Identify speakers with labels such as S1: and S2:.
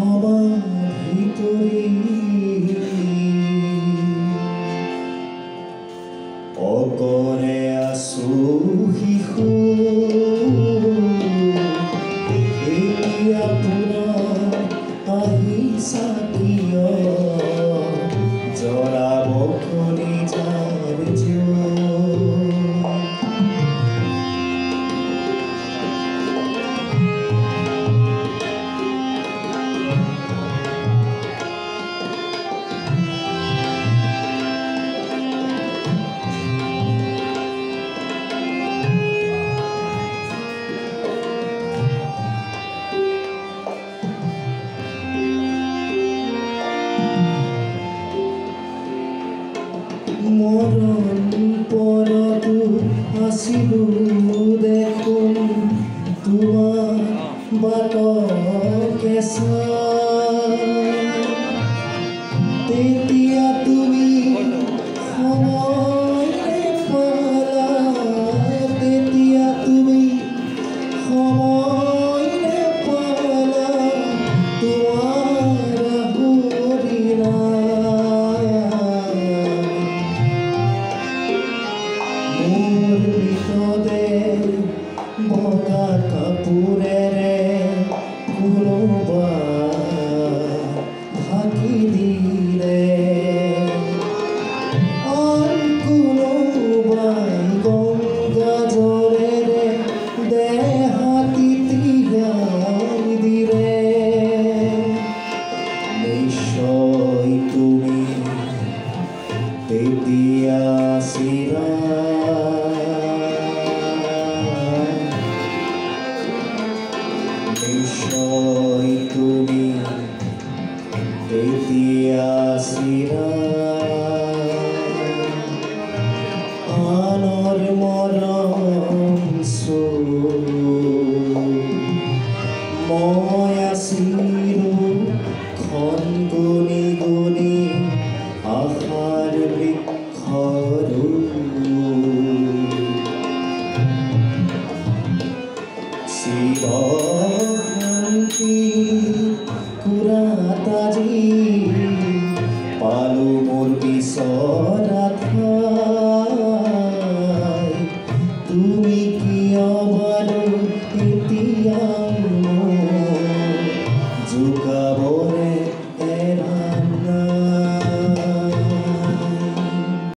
S1: আমার ভিতরে অকরে আসু শিশু। বাট कपूर আছিল খন গণে গণে আশার বৃক্ষর শিৱ শান্তি কুৰাতাজী পালোঁ মোৰ বিচৰা তুমি কিয় বাৰু amore